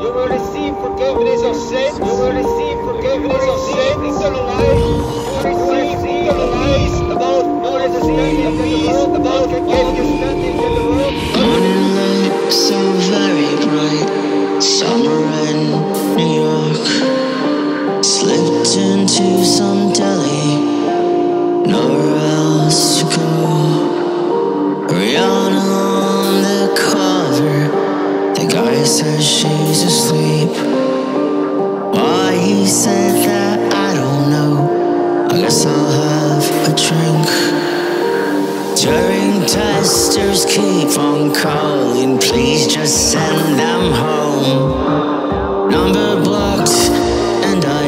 You will receive forgiveness of sins. You will receive forgiveness of sins. said that I don't know. I guess I'll have a drink. During testers keep on calling, please just send them home. Number blocked, and I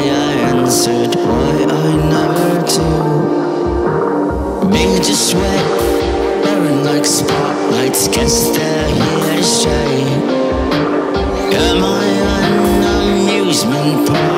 answered why I never do. Made you sweat, burn like spotlights, guess they're here to stay. Am I an amusement park?